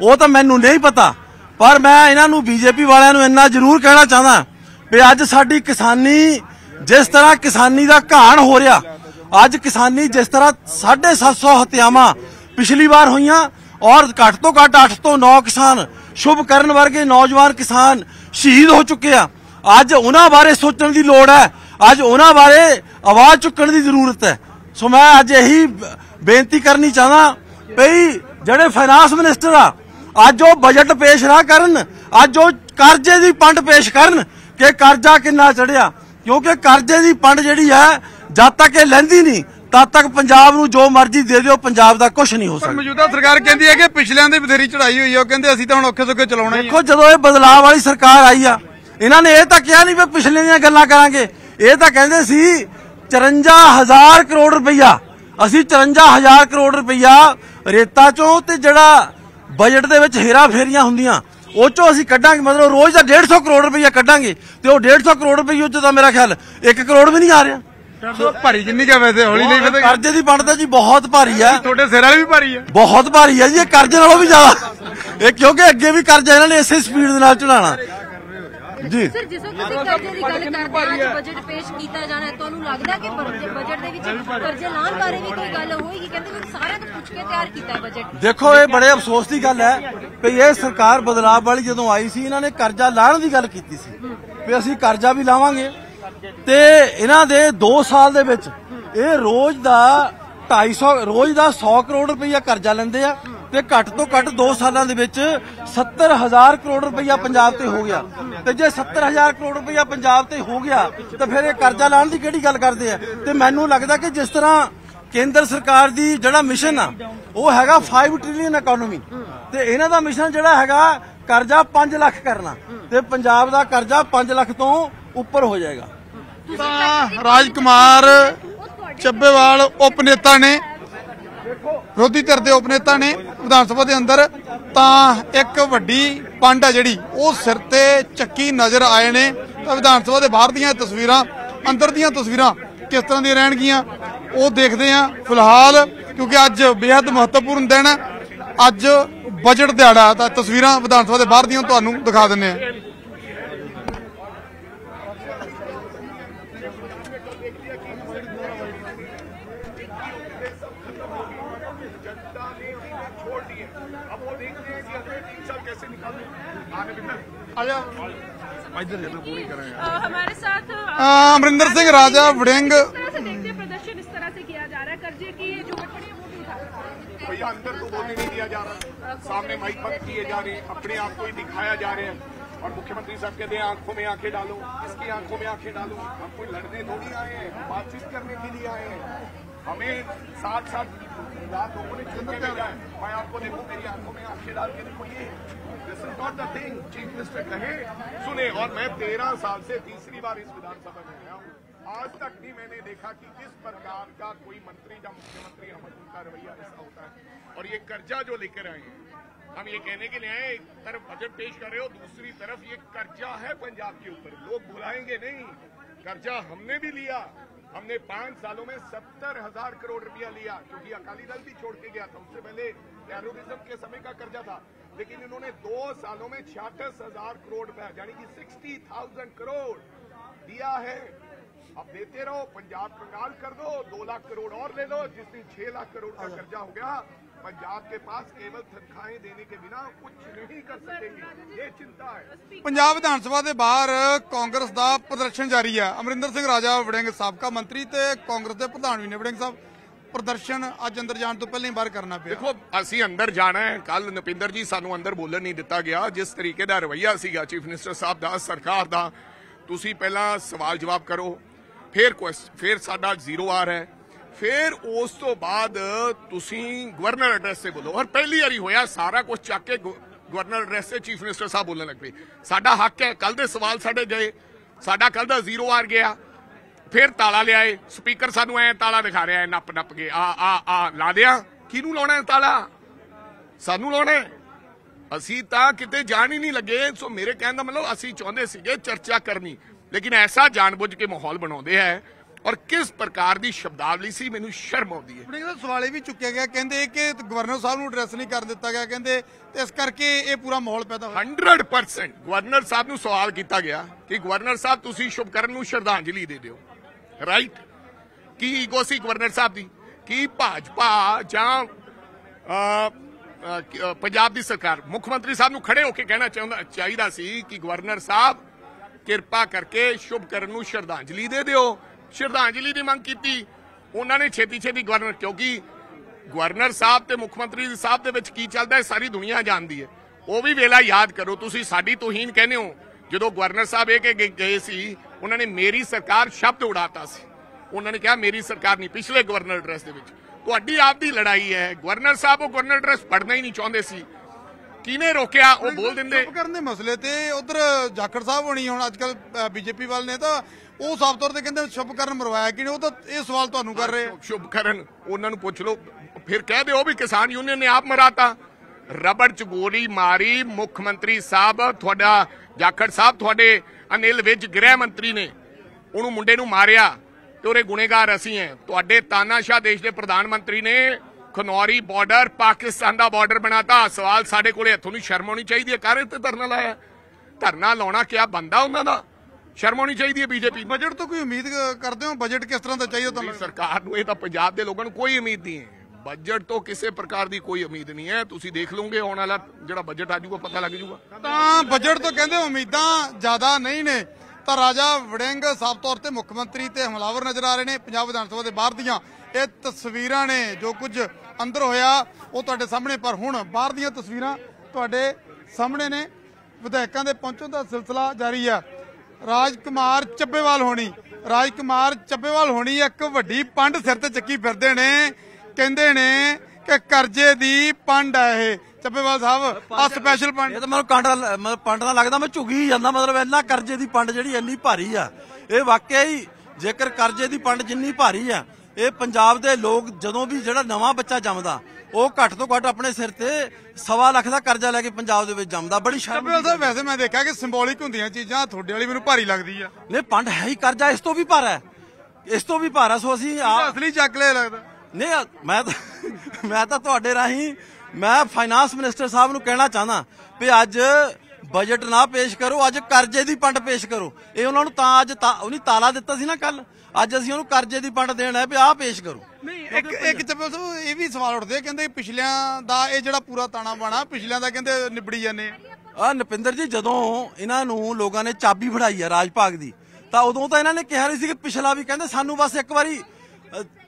ਉਹ ਤਾਂ ਮੈਨੂੰ ਨਹੀਂ ਪਤਾ ਪਰ ਮੈਂ ਇਹਨਾਂ ਨੂੰ ਬੀਜੇਪੀ ਵਾਲਿਆਂ ਨੂੰ ਇੰਨਾ ਜ਼ਰੂਰ ਕਹਿਣਾ ਚਾਹੁੰਦਾ ਵੀ ਅੱਜ ਸਾਡੀ ਕਿਸਾਨੀ ਜਿਸ ਤਰ੍ਹਾਂ ਕਿਸਾਨੀ ਦਾ ਘਾਣ ਹੋ ਰਿਹਾ, ਅੱਜ ਕਿਸਾਨੀ ਜਿਸ ਤਰ੍ਹਾਂ 750 ਹਤਿਆਵਾਂ ਪਿਛਲੀ ਵਾਰ ਹੋਈਆਂ ਔਰ ਘੱਟ ਤੋਂ ਘੱਟ 8 ਤੋਂ 9 ਕਿਸਾਨ ਸ਼ੁਭ ਕਰਨ ਵਰਗੇ ਨੌਜਵਾਨ ਕਿਸਾਨ ਸ਼ਹੀਦ ਹੋ ਚੁੱਕੇ ਆ। ਅੱਜ ਉਹਨਾਂ ਬਾਰੇ ਸੋਚਣ ਦੀ ਲੋੜ ਹੈ, ਅੱਜ ਉਹਨਾਂ ਬਾਰੇ ਆਵਾਜ਼ ਚੁੱਕਣ ਦੀ ਜ਼ਰੂਰਤ ਹੈ। ਸੋ ਮੈਂ ਅੱਜ ਇਹੀ ਬੇਨਤੀ ਕਰਨੀ ਚਾਹਦਾ ਭਈ ਜਿਹੜੇ ਫਾਈਨਾਂਸ ਮਿਨਿਸਟਰ ਆ, ਅੱਜ ਉਹ ਬਜਟ ਪੇਸ਼ ਨਾ ਕਰਨ, ਅੱਜ ਉਹ ਕਰਜ਼ੇ ਦੀ ਪੰਡ ਪੇਸ਼ ਕਰਨ ਕਿ ਕਰਜ਼ਾ ਕਿੰਨਾ ਚੜਿਆ? ਕਿਉਂਕਿ ਕਰਜ਼ੇ ਦੀ ਪੰਡ ਜਿਹੜੀ ਹੈ ਜਦ ਤੱਕ ਇਹ ਲੈਂਦੀ ਨਹੀਂ ਤਦ ਤੱਕ ਪੰਜਾਬ ਨੂੰ ਜੋ ਮਰਜ਼ੀ ਦੇ ਦਿਓ ਪੰਜਾਬ ਦਾ ਕੁਝ ਨਹੀਂ ਹੋ ਸਕਦਾ। ਮੌਜੂਦਾ ਸਰਕਾਰ ਕਹਿੰਦੀ ਹੈ ਕਿ ਪਿਛਲਿਆਂ ਦੀ ਬਥੇਰੀ ਚੜਾਈ ਹੋਈ ਹੈ। ਉਹ ਕਹਿੰਦੇ ਅਸੀਂ ਤਾਂ ਹੁਣ ਔਖੇ ਸੌਖੇ ਚਲਾਉਣਾ ਹੈ ਦੇਖੋ ਜਦੋਂ ਇਹ ਬਦਲਾਅ ਵਾਲੀ ਸਰਕਾਰ ਆਈ ਆ ਇਹਨਾਂ ਨੇ ਇਹ ਤਾਂ ਕਿਹਾ ਨਹੀਂ ਵੀ ਪਿਛਲੇ ਦੀਆਂ ਗੱਲਾਂ ਕਰਾਂਗੇ। ਇਹ ਤਾਂ ਕਹਿੰਦੇ ਸੀ 54000 ਕਰੋੜ ਰੁਪਈਆ। ਅਸੀਂ 54000 ਕਰੋੜ ਰੁਪਈਆ ਰੇਤਾ ਚੋਂ ਤੇ ਜਿਹੜਾ ਬਜਟ ਦੇ ਵਿੱਚ ਹੇਰਾ ਫੇਰੀਆਂ ਹੁੰਦੀਆਂ ਉਹ ਚੋਂ ਅਸੀਂ ਕੱਢਾਂਗੇ ਮਤਲਬ ਰੋਜ਼ ਦਾ 150 ਕਰੋੜ ਰੁਪਈਆ ਕੱਢਾਂਗੇ ਤੇ ਉਹ 150 ਕਰੋੜ ਰੁਪਈਏ ਚੋਂ ਤਾਂ ਮੇਰਾ ਖਿਆਲ 1 ਕਰੋੜ ਵੀ ਨਹੀਂ ਆ ਰਿਹਾ। ਭਾਰੀ ਜਿੰਨੀ ਕਾ ਵੈਸੇ ਹੌਲੀ ਨਹੀਂ ਵਧੇਗਾ। ਕਰਜ਼ੇ ਦੀ ਬਣਦਾ ਜੀ ਬਹੁਤ ਭਾਰੀ ਹੈ ਤੁਹਾਡੇ ਸਿਰ ਵਾਲੀ ਵੀ ਭਾਰੀ ਹੈ ਬਹੁਤ ਭਾਰੀ ਹੈ ਜੀ ਇਹ ਕਰਜ਼ੇ ਨਾਲੋਂ ਵੀ ਜ਼ਿਆਦਾ। ਇਹ ਕਿਉਂਕਿ ਅੱਗੇ ਵੀ ਕਰਜ਼ਾ ਇਹਨਾਂ ਨੇ ਇਸੇ ਸਪੀਡ ਦੇ ਨਾਲ ਚੜਾਉਣਾ। ਜੀ। ਸਰ ਜਿਸ ਵਕਤ ਤੁਸੀਂ ਕਰਜ਼ੇ ਦੀ ਗੱਲ ਕਰਦੇ ਆ ਬਜਟ ਪੇਸ਼ ਕੀਤਾ ਜਾਣਾ ਹੈ, ਤੁਹਾਨੂੰ ਲੱਗਦਾ ਕਿ ਬਜਟ ਦੇ ਵਿੱਚ ਕਰਜ਼ੇ ਲਾਉਣ ਬਾਰੇ ਵੀ ਕੋਈ ਗੱਲ ਹੋਏਗੀ? ਕਹਿੰਦੇ ਵੀ ਸਾਰਿਆਂ ਤੋਂ ਪੁੱਛ ਕੇ ਤਿਆਰ ਕੀਤਾ ਹੈ ਬਜਟ ਦੇਖੋ ਇਹ ਬੜੇ ਅਫਸੋਸ ਦੀ ਗੱਲ ਹੈ ਵੀ ਇਹ ਸਰਕਾਰ ਬਦਲਾਅ ਵਾਲੀ ਜਦੋਂ ਆਈ ਸੀ ਇਹਨਾਂ ਨੇ ਕਰਜ਼ਾ ਲਾਣ ਦੀ ਗੱਲ ਕੀਤੀ ਸੀ ਵੀ ਅਸੀਂ ਕਰਜ਼ਾ ਵੀ ਲਾਵਾਂਗੇ। ਤੇ ਇਹਨਾਂ ਦੇ 2 ਸਾਲ ਦੇ ਵਿੱਚ ਇਹ ਰੋਜ਼ ਦਾ 250 ਰੋਜ਼ ਦਾ 100 ਕਰੋੜ ਰੁਪਈਆ ਕਰਜ਼ਾ ਲੈਂਦੇ ਆ। ਤੇ ਘੱਟ ਤੋਂ ਘੱਟ 2 ਸਾਲਾਂ ਦੇ ਵਿੱਚ 70000 ਕਰੋੜ ਰੁਪਈਆ ਪੰਜਾਬ ਤੇ ਹੋ ਗਿਆ। ਤੇ ਜੇ 70000 ਕਰੋੜ ਰੁਪਈਆ ਪੰਜਾਬ ਤੇ ਹੋ ਗਿਆ, ਤਾਂ ਫਿਰ ਇਹ ਕਰਜ਼ਾ ਲਾਣ ਦੀ ਕਿਹੜੀ ਗੱਲ ਕਰਦੇ ਆ? ਤੇ ਮੈਨੂੰ ਲੱਗਦਾ ਕਿ ਜਿਸ ਤਰ੍ਹਾਂ ਕੇਂਦਰ ਸਰਕਾਰ ਦੀ ਜਿਹੜਾ ਮਿਸ਼ਨ ਆ, ਉਹ ਹੈਗਾ 5 ਟ੍ਰਿਲੀਅਨ ਇਕਨੋਮੀ ਤੇ ਇਹਨਾਂ ਦਾ ਮਿਸ਼ਨ ਜਿਹੜਾ ਹੈਗਾ, ਕਰਜ਼ਾ 5 ਲੱਖ ਕਰਨਾ। ਤੇ ਪੰਜਾਬ ਦਾ ਕਰਜ਼ਾ 5 ਲੱਖ ਤੋਂ ਉੱਪਰ ਹੋ ਜਾਏਗਾ। ਰਾਜ ਕੁਮਾਰ ਚੱਬੇਵਾਲ ਉਪ ਨੇਤਾ ਨੇ ਵਿਰੋਧੀ ਧਿਰ ਦੇ ਉਪਨੇਤਾ ਨੇ ਵਿਧਾਨ ਸਭਾ ਦੇ ਅੰਦਰ ਤਾਂ ਇੱਕ ਵੱਡੀ ਪੰਡ ਹੈ ਜਿਹੜੀ, ਉਹ ਸਿਰ ਤੇ ਚੱਕੀ ਨਜ਼ਰ ਆਏ ਨੇ। ਤਾਂ ਵਿਧਾਨ ਸਭਾ ਦੇ ਬਾਹਰ ਦੀਆਂ ਤਸਵੀਰਾਂ, ਅੰਦਰ ਦੀਆਂ ਤਸਵੀਰਾਂ ਕਿਸ ਤਰ੍ਹਾਂ ਦੀਆਂ ਰਹਿਣਗੀਆਂ, ਉਹ ਦੇਖਦੇ ਆਂ ਫਿਲਹਾਲ, ਕਿਉਂਕਿ ਅੱਜ ਬੇहद ਮਹੱਤਵਪੂਰਨ ਦਿਨ ਹੈ। ਅੱਜ ਬਜਟ ਦਿਹਾੜਾ, ਤਾਂ ਤਸਵੀਰਾਂ ਵਿਧਾਨ ਸਭਾ ਦੇ ਬਾਹਰ ਦੀਆਂ ਤੁਹਾਨੂੰ ਦਿਖਾ ਦਿੰਨੇ ਆ तो हमारे साथ अमरिंदर सिंह राजा वड़ेंग प्रदर्शन इस तरह से किया जा रहा है। कर्जे की जो भैया अंदर तो बोलने नहीं दिया जा रहा। सामने माइक बंद किए जा रहे हैं अपने आप को ही दिखाया जा रहे हैं। और मुख्यमंत्री साहब कहते हैं आँखों में आँखें डालो। इसकी आँखों में आँखें डालो? हम कोई लड़ने थोड़ी आए हैं बातचीत करने के लिए आए हैं। हमें साथ साथ लोगों ने भेजा है मैं आपको देखूँ, मेरी आँखों में आँखें डाल के देखो, ये this is not the thing chief minister कहे। सुने, और मैं तेरह साल से तीसरी बार इस विधानसभा में आया हूँ। आज तक भी मैंने देखा कि किस प्रकार का कोई मंत्री या मुख्यमंत्री हम उनका रवैया ऐसा होता है। और ये कर्जा जो लेकर आए हैं, हम ये कहने के लिए आए, एक तरफ़ बजट पेश कर रहे हो, दूसरी तरफ़ ये कर्जा है पंजाब के ऊपर। लोग बुलाएँगे नहीं, कर्जा हमने भी लिया। हमने पाँच सालों में सत्तर हज़ार करोड़ रुपया लिया क्योंकि अकाली दल भी छोड़ के गया था। उससे पहले टेररिज्म के समय का कर्जा था लेकिन इन्होंने दो सालों में छियासठ हज़ार करोड़ रुपया यानी कि सिक्सटी थाउज़ेंड करोड़ दिया है। अब देते रहो पंजाब कंगाल कर दो दो लाख करोड़ और ले लो जिस दिन छह लाख करोड़ का कर्जा हो गया पंजाब के पास केवल तनख्वाहें देने के बिना कुछ नहीं कर सकेंगे ये चिंता है ਪੰਜਾਬ ਵਿਧਾਨ ਸਭਾ ਦੇ ਬਾਹਰ ਕਾਂਗਰਸ ਦਾ ਪ੍ਰਦਰਸ਼ਨ ਜਾਰੀ ਹੈ ਅਮਰਿੰਦਰ ਸਿੰਘ ਰਾਜਾ ਵੜਿੰਗ ਸਾਬਕਾ ਮੰਤਰੀ ਤੇ ਕਾਂਗਰਸ ਦੇ ਪ੍ਰਧਾਨ ਵੀ ਨੇ ਵੜਿੰਗ ਸਾਹਿਬ ਪ੍ਰਦਰਸ਼ਨ ਅੱਜ ਅੰਦਰ ਜਾਣ ਤੋਂ ਪਹਿਲਾਂ ਹੀ ਬਾਹਰ ਕਰਨਾ ਪਿਆ ਦੇਖੋ ਅਸੀਂ ਅੰਦਰ ਜਾਣਾ ਹੈ ਕੱਲ ਨਪਿੰਦਰ ਜੀ ਸਾਨੂੰ ਅੰਦਰ ਬੋਲਣ ਨਹੀਂ ਦਿੱਤਾ ਗਿਆ ਜਿਸ ਤਰੀਕੇ ਦਾ ਰਵਈਆ ਸੀਗਾ ਚੀਫ ਮਿਨਿਸਟਰ ਸਾਹਿਬ ਦਾ ਸਰਕਾਰ ਦਾ ਤੁਸੀਂ ਪਹਿਲਾਂ ਸਵਾਲ ਜਵਾਬ ਕਰੋ ਫਿਰ ਕੁਐਸਟ ਫਿਰ ਸਾਡਾ ਜ਼ੀਰੋ ਆਰ ਹੈ ਫਿਰ ਉਸ ਤੋਂ ਬਾਅਦ ਤੁਸੀਂ ਗਵਰਨਰ ਐਡਰੈਸ ਤੇ ਬੋਲੋ। ਔਰ ਪਹਿਲੀ ਵਾਰੀ ਹੋਇਆ, ਸਾਰਾ ਕੁਝ ਚੱਕ ਕੇ ਗਵਰਨਰ ਐਡਰੈਸ ਤੇ ਚੀਫ ਮਿਨਿਸਟਰ ਸਾਹਿਬ ਬੋਲਣ ਲੱਗ ਪਏ। ਸਾਡਾ ਹੱਕ ਹੈ ਕੱਲ ਦੇ ਸਵਾਲ ਸਾਡੇ ਗਏ। ਸਾਡਾ ਕੱਲ ਦਾ ਜ਼ੀਰੋ ਆਰ ਗਿਆ। ਫਿਰ ਤਾਲਾ ਲਿਆਏ। ਸਪੀਕਰ ਸਾਨੂੰ ਐ ਤਾਲਾ ਦਿਖਾ ਰਿਹਾ ਹੈ ਨੱਪ ਨੱਪ ਕੇ, ਆ ਆ ਆ, ਲਾ ਦਿਆਂ। ਕਿਹਨੂੰ ਲਾਉਣਾ ਹੈ ਤਾਲਾ? ਸਾਨੂੰ ਲਾਉਣਾ ਅਸੀਂ ਤਾਂ ਕਿਤੇ ਜਾਣ ਹੀ ਨਹੀਂ ਲੱਗੇ। ਸੋ ਮੇਰੇ ਕਹਿਣ ਦਾ ਮਤਲਬ ਅਸੀਂ ਚਾਹੁੰਦੇ ਸੀਗੇ ਚਰਚਾ ਕਰਨੀ। ਲੇਕਿਨ ਐਸਾ ਜਾਣਬੁੱਝ ਕੇ ਮਾਹੌਲ ਬਣਾਉਂਦੇ ਹੈ ਔਰ ਕਿਸ ਪ੍ਰਕਾਰ ਦੀ ਸ਼ਬਦਾਵਲੀ ਸੀ ਮੈਨੂੰ ਸ਼ਰਮ ਆਉਂਦੀ ਹੈ। ਸਾਹਿਬ ਸਵਾਲ ਵੀ ਚੁੱਕਿਆ ਗਿਆ ਕਹਿੰਦੇ ਕਿ ਗਵਰਨਰ ਸਾਹਿਬ ਨੂੰ ਐਡਰੈਸ ਨਹੀਂ ਕਰ ਦਿੱਤਾ ਗਿਆ ਕਹਿੰਦੇ ਤੇ ਇਸ ਕਰਕੇ ਇਹ ਪੂਰਾ ਮਾਹੌਲ ਪੈਦਾ ਹੋਇਆ। 100% ਗਵਰਨਰ ਸਾਹਿਬ ਨੂੰ ਸਵਾਲ ਕੀਤਾ ਗਿਆ ਕਿ ਗਵਰਨਰ ਸਾਹਿਬ ਤੁਸੀਂ ਸ਼ੁਭਕਰਨ ਨੂੰ ਸ਼ਰਧਾਂਜਲੀ ਦੇ ਦਿਓ। ਰਾਈਟ ਕੀ ਈਗੋ ਸੀ ਗਵਰਨਰ ਸਾਹਿਬ ਦੀ? ਕੀ ਭਾਜਪਾ ਜਾਂ ਪੰਜਾਬ ਦੀ ਸਰਕਾਰ? ਮੁੱਖ ਮੰਤਰੀ ਸਾਹਿਬ ਨੂੰ ਖੜੇ ਹੋ ਕੇ ਕਹਿਣਾ ਚਾਹੁੰਦਾ ਚਾਹੀਦਾ ਸੀ ਕਿ ਗਵਰਨਰ ਸਾਹਿਬ ਕਿਰਪਾ ਕਰਕੇ ਸ਼ੁਭਕਰਨ ਨੂੰ ਸ਼ਰਧਾਂਜਲੀ ਦੇ ਦਿਓ। ਸ਼ਰਧਾਂਜਲੀ ਦੀ ਮੰਗ ਕੀਤੀ। ਉਹਨਾਂ ਨੇ ਛੇਤੀ ਛੇਤੀ ਗਵਰਨਰ ਕਿਉਂਕਿ ਗਵਰਨਰ ਸਾਹਿਬ ਤੇ ਮੁੱਖ ਮੰਤਰੀ ਸਾਹਿਬ ਦੇ ਵਿੱਚ ਕੀ ਚੱਲਦਾ ਹੈ, ਸਾਰੀ ਦੁਨੀਆ ਜਾਣਦੀ ਹੈ। ਉਹ ਵੀ ਵੇਲਾ ਯਾਦ ਕਰੋ, ਤੁਸੀਂ ਸਾਡੀ ਤੋਹੀਨ ਕਹਿੰਦੇ ਹੋ, ਜਦੋਂ ਗਵਰਨਰ ਸਾਹਿਬ ਇਹ ਕਿ ਗਏ ਸੀ, ਉਹਨਾਂ ਨੇ ਮੇਰੀ ਸਰਕਾਰ ਸ਼ਬਦ ਉਡਾਤਾ ਸੀ। ਉਹਨਾਂ ਨੇ ਕਿਹਾ, ਮੇਰੀ ਸਰਕਾਰ ਨਹੀਂ, ਪਿਛਲੇ ਗਵਰਨਰ ਐਡਰੈਸ ਦੇ ਵਿੱਚ। ਤੁਹਾਡੀ ਆਪ ਦੀ ਲੜਾਈ ਹੈ। ਗਵਰਨਰ ਸਾਹਿਬ ਉਹ ਗਵਰਨਰ ਐਡਰੈਸ ਪੜਨਾ ਹੀ ਨਹੀਂ ਚਾਹੁੰਦੇ ਸੀ। ਕਿਹਨੇ ਰੋਕਿਆ? ਉਹ ਬੋਲ ਦਿੰਦੇ। ਚੁੱਪ ਕਰਨ ਦੇ ਮਸਲੇ ਤੇ ਉਧਰ ਜਾਖੜ ਸਾਹਿਬ ਹੋਣੀ ਹੁਣ ਅੱਜ ਕੱਲ ਬੀਜੇਪੀ ਵਾਲ ਨੇ ਤਾਂ ਉਹ ਸਾਫ਼ ਤੌਰ ਤੇ ਕਹਿੰਦੇ ਸ਼ੁਭ ਕਰਨ ਮਰਵਾਇਆ ਕਿ ਉਹ ਤਾਂ ਇਹ ਸਵਾਲ ਤੁਹਾਨੂੰ ਕਰ ਰਹੇ। ਸ਼ੁਭ ਕਰਨ ਉਹਨਾਂ ਨੂੰ ਪੁੱਛ ਲਓ। ਫਿਰ ਕਹਿ ਦਿਓ ਵੀ ਕਿਸਾਨ ਯੂਨੀਅਨ ਨੇ ਆਪ ਮਰਾਤਾ। ਰਬੜ ਚ ਗੋਲੀ ਮਾਰੀ ਮੁੱਖ ਮੰਤਰੀ ਸਾਹਿਬ ਤੁਹਾਡਾ ਜਾਖੜ ਸਾਹਿਬ ਤੁਹਾਡੇ ਅਨਿਲ ਵਿਜ ਗ੍ਰਹਿ ਮੰਤਰੀ ਨੇ। ਉਹਨੂੰ ਮੁੰਡੇ ਨੂੰ ਮਾਰਿਆ ਤੇ ਉਹਦੇ ਗੁਨੇਗਾਰ ਅਸੀਂ ਹੈ ਤੁਹਾਡੇ ਤਾਨਾਸ਼ਾਹ ਦੇਸ਼ ਦੇ ਪ੍ਰਧਾਨ ਮੰਤਰੀ ਨੇ ਖਨੌਰੀ ਬਾਰਡਰ ਪਾਕਿਸਤਾਨ ਦਾ ਬਾਰਡਰ ਬਣਾਤਾ। ਸਵਾਲ ਸਾਡੇ ਕੋਲੇ ਇੱਥੋਂ ਨੂੰ ਸ਼ਰਮ ਆਉਣੀ ਚਾਹੀਦੀ ਹੈ। ਕਾਰੇ ਤੇ ਧਰਨਾ ਲਾਇਆ? ਧਰਨਾ ਲਾਉਣਾ ਕਿਆ ਬੰਦਾ ਉਹਨਾਂ ਦਾ? ਸ਼ਰਮ ਆਉਣੀ ਚਾਹੀਦੀ ਹੈ ਬੀਜੇਪੀ ਬਜਟ ਤੋਂ ਕੋਈ ਉਮੀਦ ਕਰਦੇ ਹੋ? ਬਜਟ ਕਿਸ ਤਰ੍ਹਾਂ ਦਾ ਚਾਹੀਦਾ ਤੁਹਾਨੂੰ? ਸਰਕਾਰ ਨੂੰ ਇਹ ਤਾਂ ਪੰਜਾਬ ਦੇ ਲੋਕਾਂ ਨੂੰ ਕੋਈ ਉਮੀਦ ਨਹੀਂ ਹੈ। ਬਜਟ ਤੋਂ ਕਿਸੇ ਪ੍ਰਕਾਰ ਦੀ ਕੋਈ ਉਮੀਦ ਨਹੀਂ ਹੈ। ਤੁਸੀਂ ਦੇਖ ਲਓਗੇ ਆਉਣ ਵਾਲਾ ਜਿਹੜਾ ਬਜਟ ਆ ਜਾਊਗਾ ਪਤਾ ਲੱਗ ਜਾਊਗਾ। ਤਾਂ ਬਜਟ ਤੋਂ ਕਹਿੰਦੇ ਉਮੀਦਾਂ ਜ਼ਿਆਦਾ ਨਹੀਂ ਨੇ। ਤਾਂ ਰਾਜਾ ਵੜਿੰਗ ਸਾਫ਼ ਤੌਰ ਤੇ ਮੁੱਖ ਮੰਤਰੀ ਤੇ ਹਮਲਾਵਰ ਨਜ਼ਰ ਆ ਰਹੇ ਨੇ। ਪੰਜਾਬ ਵਿਧਾਨ ਸਭਾ ਦੇ ਬਾਹਰ ਦੀਆਂ ਇਹ ਤਸਵੀਰਾਂ ਨੇ ਜੋ ਕੁਝ ਅੰਦਰ ਹੋਇਆ ਉਹ ਤੁਹਾਡੇ ਸਾਹਮਣੇ ਪਰ ਹੁਣ ਬਾਹਰ ਦੀਆਂ ਤਸਵੀਰਾਂ ਤੁਹਾਡੇ ਸਾਹਮਣੇ ਨੇ। ਵਿਧਾਇਕਾਂ ਦੇ ਪਹੁੰਚਣ ਦਾ ਸਿਲਸਿਲਾ ਜਾਰੀ ਆ। ਰਾਜਕੁਮਾਰ ਚੱਬੇਵਾਲ ਹੋਣੀ। ਰਾਜਕੁਮਾਰ ਚੱਬੇਵਾਲ ਹੋਣੀ ਇੱਕ ਵੱਡੀ ਪੰਡ ਸਿਰ ਤੇ ਚੱਕੀ ਫਿਰਦੇ ਨੇ। ਕਹਿੰਦੇ ਨੇ ਕਿ ਕਰਜ਼ੇ ਦੀ ਪੰਡ ਹੈ ਇਹ। ਚੱਬੇਵਾਲ ਸਾਹਿਬ ਆ ਸਪੈਸ਼ਲ ਪੰਡ। ਇਹ ਤਾਂ ਮੈਨੂੰ ਕਾਂਡਾ ਮਤਲਬ ਪੰਡ ਨਾਲ ਲੱਗਦਾ ਮੈਂ ਝੁਗੀ ਜਾਂਦਾ ਮਤਲਬ ਇੰਨਾ ਕਰਜ਼ੇ ਦੀ ਪੰਡ ਜਿਹੜੀ ਇੰਨੀ ਭਾਰੀ ਆ। ਇਹ ਵਾਕਿਆ ਹੀ ਜੇਕਰ ਕਰਜ਼ੇ ਦੀ ਪੰਡ ਜਿੰਨੀ ਭਾਰੀ ਆ ਇਹ ਪੰਜਾਬ ਦੇ ਲੋਕ ਜਦੋਂ ਵੀ ਜਿਹੜਾ ਨਵਾਂ ਬੱਚਾ ਜੰਮਦਾ ਉਹ ਘੱਟ ਤੋਂ ਘੱਟ ਆਪਣੇ ਸਿਰ ਤੇ ਸਵਾ ਲੱਖ ਦਾ ਕਰਜ਼ਾ ਲੈ ਕੇ ਪੰਜਾਬ ਦੇ ਵਿੱਚ ਜੰਮਦਾ। ਬੜੀ ਸ਼ਰਮ ਚੱਬੇਵਾਲ ਸਾਹਿਬ ਵੈਸੇ ਮੈਂ ਦੇਖਿਆ ਕਿ ਸਿੰਬੋਲਿਕ ਹੁੰਦੀਆਂ ਚੀਜ਼ਾਂ ਤੁਹਾਡੇ ਵਾਲੀ ਮੈਨੂੰ ਭਾਰੀ ਲੱਗਦੀ ਆ। ਨਹੀਂ ਪੰਡ ਹੈ ਹੀ ਕਰਜ਼ਾ ਇਸ ਤੋਂ ਵੀ ਭਾਰਾ ਹੈ। ਇਸ ਤੋਂ ਵੀ ਭਾਰਾ ਸੋ ਅਸੀਂ ਅਸਲੀ ਚੱਕ ਲਿਆ ਲੱਗਦਾ। ਨਹੀਂ ਮੈਂ ਤਾਂ ਮੈਂ ਤਾਂ ਤੁਹਾਡੇ ਰਾਹੀਂ ਮੈਂ ਫਾਈਨਾਂਸ ਮਿਨਿਸਟਰ ਸਾਹਿਬ ਨੂੰ ਕਹਿਣਾ ਚਾਹਨਾ ਵੀ ਅੱਜ ਬਜਟ ਨਾ ਪੇਸ਼ ਕਰੋ ਅੱਜ ਕਰਜ਼ੇ ਦੀ ਪੰਡ ਪੇਸ਼ ਕਰੋ। ਇਹ ਉਹਨਾਂ ਨੂੰ ਤਾਂ ਅੱਜ ਉਹਨੇ ਤਾਲਾ ਦਿੱਤਾ ਸੀ ਨਾ ਕੱਲ ਅੱਜ ਅਸੀਂ ਉਹਨੂੰ ਕਰਜ਼ੇ ਦੀ ਪੰਡ ਦੇਣਾ ਹੈ ਵੀ ਆਹ ਪੇਸ਼ ਕਰੋ। ਨਹੀਂ ਇੱਕ ਇੱਕ ਚੱਬੇਵਾਲ ਸਾਹਿਬ ਇਹ ਵੀ ਸਵਾਲ ਉੱਠਦੇ ਆ, ਕਹਿੰਦੇ ਪਿਛਲਿਆਂ ਦਾ ਇਹ ਜਿਹੜਾ ਪੂਰਾ ਤਾਣਾ ਬਾਣਾ ਪਿਛਲਿਆਂ ਦਾ ਕਹਿੰਦੇ ਨਿਬੜੀ ਜਾਂਦੇ ਆ। ਆ ਨਪਿੰਦਰ ਜੀ ਜਦੋਂ ਇਹਨਾਂ ਨੂੰ ਲੋਕਾਂ ਨੇ ਚਾਬੀ ਫੜਾਈ ਆ ਰਾਜ ਭਾਗ ਦੀ ਤਾਂ ਉਦੋਂ ਤਾਂ ਇਹਨਾਂ ਨੇ ਕਿਹਾ ਨਹੀਂ ਸੀ ਕਿ ਪਿਛਲਾ ਵੀ ਕਹਿੰਦੇ ਸਾਨੂੰ ਬਸ ਇੱਕ ਵਾਰੀ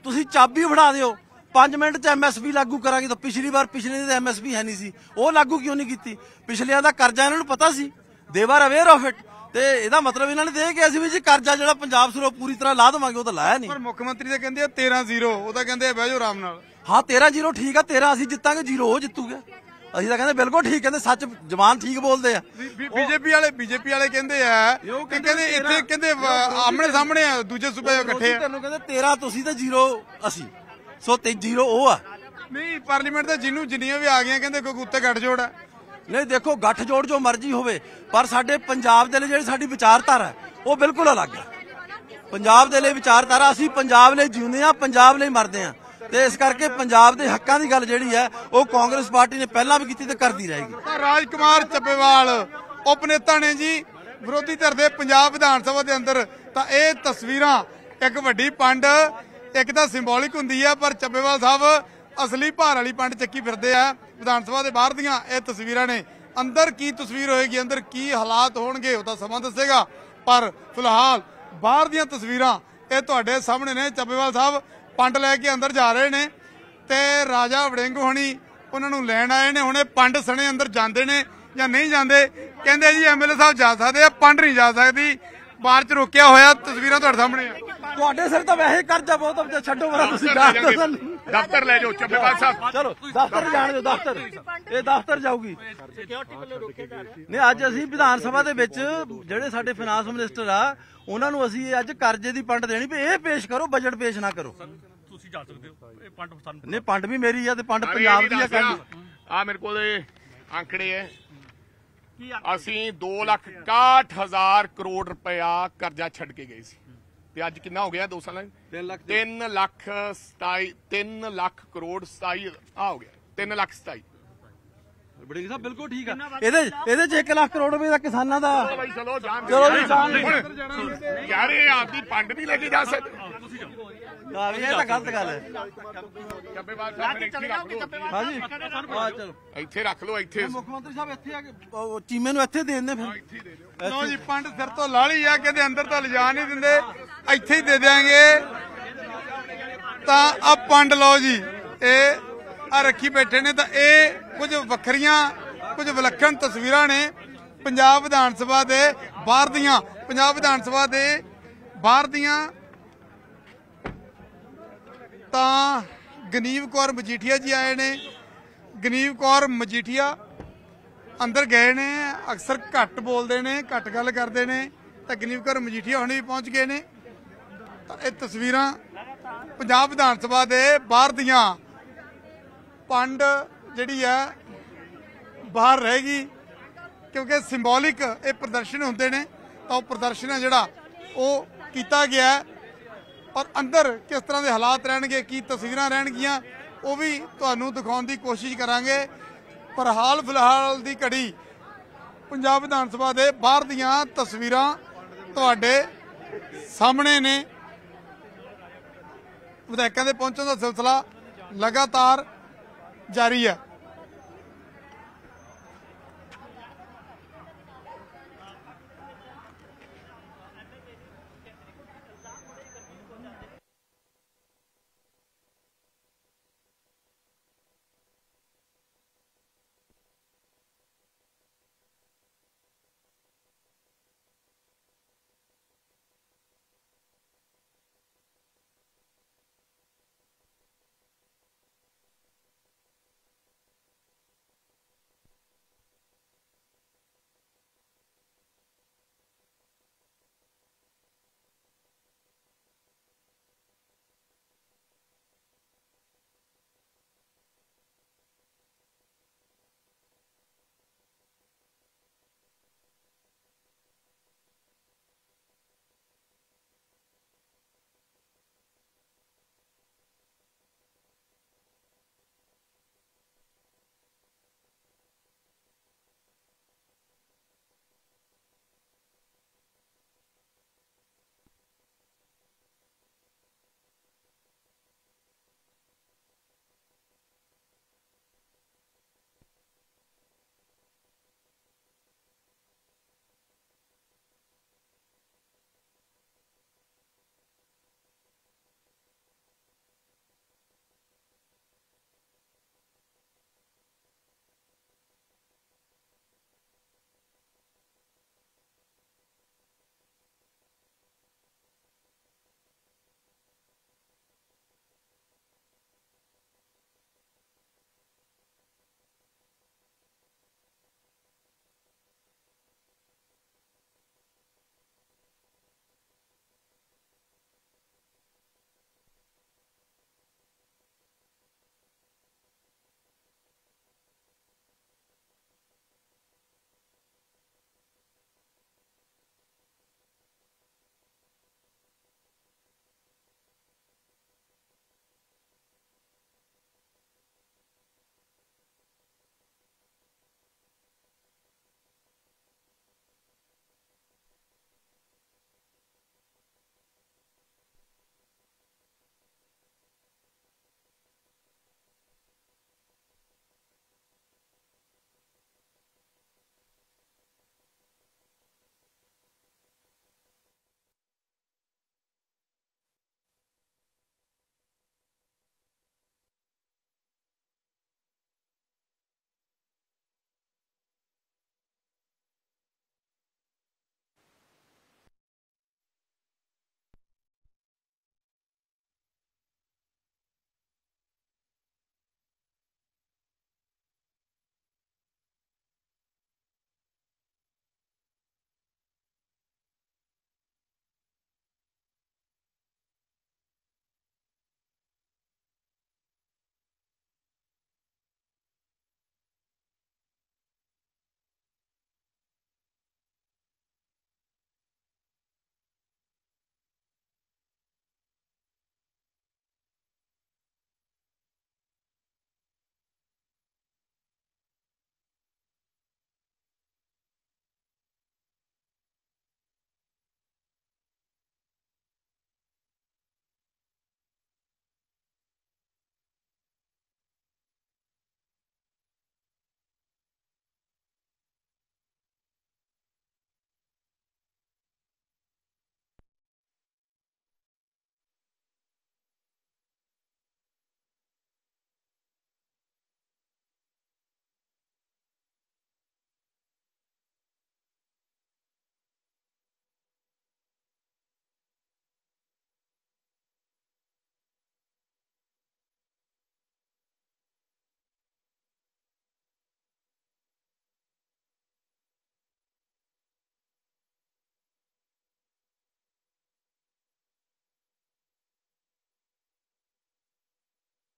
ਤੁਸੀਂ ਚਾਬੀ ਫੜਾ ਦਿਓ। 5 ਮਿੰਟ ਚ ਐਮਐਸਪੀ ਲਾਗੂ ਕਰਾਂਗੇ ਤਾਂ ਪਿਛਲੀ ਵਾਰ ਪਿਛਲੇ ਦੀ ਐਮਐਸਪੀ ਹੈ ਨਹੀਂ ਸੀ। ਉਹ ਲਾਗੂ ਕਿਉਂ ਨਹੀਂ ਕੀਤੀ? ਪਿਛਲਿਆਂ ਦਾ ਕਰਜ਼ਾ ਇਹਨਾਂ ਨੂੰ ਪਤਾ ਸੀ। They were aware of it ਤੇ ਇਹਦਾ ਮਤਲਬ ਇਹਨਾਂ ਨੇ ਦੇ ਕਿਹਾ ਸੀ ਵੀ ਜੀ ਕਰਜ਼ਾ ਜਿਹੜਾ ਪੰਜਾਬ ਸਰੋਂ ਪੂਰੀ ਤਰ੍ਹਾਂ ਲਾ ਦੇਵਾਂਗੇ ਉਹ ਤਾਂ ਲਾਇਆ ਨਹੀਂ। ਪਰ ਮੁੱਖ ਮੰਤਰੀ ਤਾਂ ਕਹਿੰਦੇ ਆ 13-0 ਉਹ ਤਾਂ ਕਹਿੰਦੇ ਆ ਬਹਿ ਜਾਓ ਆਰਾਮ ਨਾਲ। ਹਾਂ 13 ਜ਼ੀਰੋ ਠੀਕ ਆ 13 ਅਸੀਂ ਜਿੱਤਾਂਗੇ ਜ਼ੀਰੋ ਉਹ ਜਿੱਤੂਗਾ। ਅਸੀਂ ਤਾਂ ਕਹਿੰਦੇ ਬਿਲਕੁਲ ਠੀਕ ਕਹਿੰਦੇ ਸੱਚ ਜ਼ਬਾਨ ਠੀਕ ਬੋਲਦੇ ਆ। ਬੀਜੇਪੀ ਵਾਲੇ ਬੀਜੇਪੀ ਵਾਲੇ ਕਹਿੰਦੇ ਆ ਕਿ ਕਹਿੰਦੇ ਇੱਥੇ ਕਹਿੰਦੇ ਆਮਣੇ ਸਾਹਮਣੇ ਆ ਦੂਜੇ ਸੂਬੇ ਇਕੱਠੇ ਆ। ਤੈਨੂੰ ਕਹਿੰਦੇ 13 ਤੁਸੀਂ ਤੇ ਜ਼ੀਰੋ ਅਸੀਂ। ਸੋ ਤੇ ਜ਼ੀਰੋ ਉਹ ਆ। ਨਹੀਂ ਪਾਰਲੀਮੈਂਟ ਦੇ ਜਿਹਨੂੰ ਜਿੰਨੀਆਂ ਵੀ ਆ ਗਈਆਂ ਕਹਿੰਦੇ ਕੋਈ ਉੱਤੇ ਗੱਠ ਜੋੜ ਆ। ਨਹੀਂ, ਦੇਖੋ ਗੱਠ ਜੋੜ ਜੋ ਮਰਜ਼ੀ ਹੋਵੇ, ਪਰ ਸਾਡੇ ਪੰਜਾਬ ਦੇ ਲਈ ਜਿਹੜੀ ਸਾਡੀ ਵਿਚਾਰਧਾਰਾ ਉਹ ਬਿਲਕੁਲ ਅਲੱਗ ਹੈ ਪੰਜਾਬ ਦੇ ਲਈ ਵਿਚਾਰਧਾਰਾ, ਅਸੀਂ ਪੰਜਾਬ ਲਈ ਜਿਉਂਦੇ ਆ ਪੰਜਾਬ ਲਈ ਮਰਦੇ ਆ ਤੇ ਇਸ ਕਰਕੇ ਪੰਜਾਬ ਦੇ ਹੱਕਾਂ ਦੀ ਗੱਲ ਜਿਹੜੀ ਹੈ, ਉਹ ਕਾਂਗਰਸ ਪਾਰਟੀ ਨੇ ਪਹਿਲਾਂ ਵੀ ਕੀਤੀ ਤੇ ਕਰਦੀ ਰਹੇਗੀ। ਰਾਜ ਕੁਮਾਰ ਚੱਬੇਵਾਲ ਉਪਨੇਤਾ ਨੇ ਜੀ, ਵਿਰੋਧੀ ਧਿਰ ਦੇ ਪੰਜਾਬ ਵਿਧਾਨ ਸਭਾ ਦੇ ਅੰਦਰ, ਤਾਂ ਇਹ ਤਸਵੀਰਾਂ ਇੱਕ ਵੱਡੀ ਪੰਡ, ਇੱਕ ਤਾਂ ਸਿੰਬੋਲਿਕ ਹੁੰਦੀ ਹੈ ਪਰ ਚੱਬੇਵਾਲ ਸਾਹਿਬ ਅਸਲੀ ਭਾਰ ਵਾਲੀ ਪੰਡ ਚੱਕੀ ਫਿਰਦੇ ਆ। ਵਿਧਾਨ ਸਭਾ ਦੇ ਬਾਹਰ ਦੀਆਂ ਇਹ ਤਸਵੀਰਾਂ ਨੇ। ਅੰਦਰ ਕੀ ਤਸਵੀਰ ਹੋਏਗੀ ਅੰਦਰ ਕੀ ਹਾਲਾਤ ਹੋਣਗੇ ਉਹ ਤਾਂ ਸਮਾਂ ਦੱਸੇਗਾ। ਪਰ ਫਿਲਹਾਲ ਬਾਹਰ ਦੀਆਂ ਤਸਵੀਰਾਂ ਇਹ ਤੁਹਾਡੇ ਸਾਹਮਣੇ ਨੇ। ਚੱਬੇਵਾਲ ਸਾਹਿਬ ਪੰਡ ਲੈ ਕੇ ਅੰਦਰ ਜਾ ਰਹੇ ਨੇ ਤੇ ਰਾਜਾ ਵੜਿੰਗ ਹੋਣੀ ਉਹਨਾਂ ਨੂੰ ਲੈਣ ਆਏ ਨੇ। ਹੁਣੇ ਪੰਡ ਸਣੇ ਅੰਦਰ ਜਾਂਦੇ ਨੇ ਜਾਂ ਨਹੀਂ ਜਾਂਦੇ ਕਹਿੰਦੇ ਜੀ ਐਮਐਲਏ ਸਾਹਿਬ ਜਾ ਸਕਦੇ ਆ ਪੰਡ ਨਹੀਂ ਜਾ ਸਕਦੀ। ਬਾਹਰ ਚ ਰੋਕਿਆ ਹੋਇਆ ਤਸਵੀਰਾਂ ਤੁਹਾਡੇ ਸਾਹਮਣੇ ਆ। ਤੁਹਾਡੇ ਸਿਰ ਤਾਂ ਵੈਸੇ ਕਰਜ਼ਾ ਬਹੁਤ ਛੱਡੋ ਮਰਾ ਤੁਸੀਂ ਜਾ ਦਫ਼ਤਰ ਲੈ ਜਾਓ ਚੱਬੇਵਾਲ ਸਾਹਿਬ। ਚਲੋ ਦਫ਼ਤਰ ਜਾਣ ਦਿਓ ਦਫ਼ਤਰ। ਇਹ ਦਫ਼ਤਰ ਜਾਊਗੀ। ਨਹੀਂ ਅੱਜ ਅਸੀਂ ਵਿਧਾਨ ਸਭਾ ਦੇ ਵਿੱਚ ਜਿਹੜੇ ਸਾਡੇ ਫਾਈਨਾਂਸ ਮਿਨਿਸਟਰ ਆ ਉਹਨਾਂ ਨੂੰ ਅਸੀਂ ਅੱਜ ਕਰਜ਼ੇ ਦੀ ਪੰਡ ਦੇਣੀ ਵੀ ਇਹ ਪੇਸ਼ ਕਰੋ ਬਜਟ ਪੇਸ਼ ਨਾ ਕਰੋ। ਤੁਸੀਂ ਜਾ ਸਕਦੇ ਹੋ। ਇਹ ਪੰਡ ਸਾਨੂੰ ਨਹੀਂ ਪੰਡ ਵੀ ਮੇਰੀ ਆ ਤੇ ਪੰਡ ਪੰਜਾਬ ਦੀ ਆ ਕਹਿੰਦੀ। ਆ ਮੇਰੇ ਕੋਲ ਇਹ ਆંકੜੇ ਹੈ ਅਸੀਂ 2 ਲੱਖ 61 ਹਜ਼ਾਰ ਕਰੋੜ ਰੁਪਇਆ ਕਰਜ਼ਾ ਛੱਡ ਕੇ ਗਏ ਸੀ। ਤੇ ਅੱਜ ਕਿੰਨਾ ਹੋ ਗਿਆ 2 ਸਾਲਾਂ 3 ਲੱਖ 3 ਲੱਖ 27 3 ਲੱਖ ਕਰੋੜ 27 ਆ ਹੋ ਗਿਆ। 3 ਲੱਖ 27 ਬੜੀ ਸਾਹਿਬ ਬਿਲਕੁਲ ਠੀਕ ਆ। ਇਹਦੇ ਇਹਦੇ ਚ 1 ਲੱਖ ਕਰੋੜ ਰੁਪਏ ਦਾ ਕਿਸਾਨਾਂ ਦਾ ਚਲੋ ਜਾਣ ਚਲੋ ਜੀ, ਜਾਣ ਹੁਣ ਯਾਰ ਇਹ ਆਪਦੀ ਪੰਡ ਨਹੀਂ ਲੈ ਕੇ ਜਾ ਸਕਦੇ। ਆ ਵੀ ਇਹ ਤਾਂ ਗਲਤ ਗੱਲ ਹੈ। ਚੱਬੇਵਾਲ ਸਾਹਿਬ ਨੇ ਇੱਥੇ ਰੱਖ ਲਓ। ਹਾਂਜੀ। ਆ ਚਲੋ। ਇੱਥੇ ਰੱਖ ਲਓ ਇੱਥੇ। ਮੁੱਖ ਮੰਤਰੀ ਸਾਹਿਬ ਇੱਥੇ ਆ ਕੇ ਉਹ ਚੀਮੇ ਨੂੰ ਇੱਥੇ ਦੇ ਦਿੰਦੇ ਫਿਰ। ਲਓ ਜੀ ਪੰਡ ਸਿਰ ਤੋਂ ਲਾਲੀ ਆ ਕਹਿੰਦੇ ਅੰਦਰ ਤਾਂ ਲਿਜਾ ਨਹੀਂ ਦਿੰਦੇ। ਇੱਥੇ ਹੀ ਦੇ ਦਿਆਂਗੇ। ਤਾਂ ਆ ਪੰਡ ਲਓ ਜੀ ਇਹ ਆ ਰੱਖੀ ਬੈਠੇ ਨੇ ਤਾਂ ਇਹ ਕੁਝ ਵੱਖਰੀਆਂ ਕੁਝ ਵਿਲੱਖਣ ਤਸਵੀਰਾਂ ਨੇ ਪੰਜਾਬ ਵਿਧਾਨ ਸਭਾ ਦੇ ਬਾਹਰ ਦੀਆਂ ਪੰਜਾਬ ਵਿਧਾਨ ਸਭਾ ਦੇ ਬਾਹਰ ਦੀਆਂ ਤਾਂ ਗਨੀਵ ਕੌਰ ਮਜੀਠੀਆ ਜੀ ਆਏ ਨੇ। ਗਨੀਵ ਕੌਰ ਮਜੀਠੀਆ ਅੰਦਰ ਗਏ ਨੇ, ਅਕਸਰ ਘੱਟ ਬੋਲਦੇ ਨੇ, ਘੱਟ ਗੱਲ ਕਰਦੇ ਨੇ, ਤਾਂ ਗਨੀਵ ਕੌਰ ਮਜੀਠੀਆ ਹੁਣੇ ਵੀ ਪਹੁੰਚ ਗਏ ਨੇ। ਤਾਂ ਇਹ ਤਸਵੀਰਾਂ ਪੰਜਾਬ ਵਿਧਾਨ ਸਭਾ ਦੇ ਬਾਹਰ ਦੀਆਂ। ਪੰਡ ਜਿਹੜੀ ਹੈ, ਬਾਹਰ ਰਹੇਗੀ ਕਿਉਂਕਿ ਸਿੰਬੋਲਿਕ ਇਹ ਪ੍ਰਦਰਸ਼ਨ ਹੁੰਦੇ ਨੇ। ਤਾਂ ਉਹ ਪ੍ਰਦਰਸ਼ਨ ਹੈ ਜਿਹੜਾ ਉਹ ਕੀਤਾ ਗਿਆ ਔਰ ਅੰਦਰ ਕਿਸ ਤਰ੍ਹਾਂ ਦੇ ਹਾਲਾਤ ਰਹਿਣਗੇ, ਕੀ ਤਸਵੀਰਾਂ ਰਹਿਣਗੀਆਂ, ਉਹ ਵੀ ਤੁਹਾਨੂੰ ਦਿਖਾਉਣ ਦੀ ਕੋਸ਼ਿਸ਼ ਕਰਾਂਗੇ। ਪਰ ਹਾਲ ਫਿਲਹਾਲ ਦੀ ਘੜੀ ਪੰਜਾਬ ਵਿਧਾਨ ਸਭਾ ਦੇ ਬਾਹਰ ਦੀਆਂ ਤਸਵੀਰਾਂ ਤੁਹਾਡੇ ਸਾਹਮਣੇ ਨੇ। ਵਿਧਾਇਕਾਂ ਦੇ ਪਹੁੰਚਣ ਦਾ ਸਿਲਸਿਲਾ ਲਗਾਤਾਰ ਜਾਰੀ ਹੈ।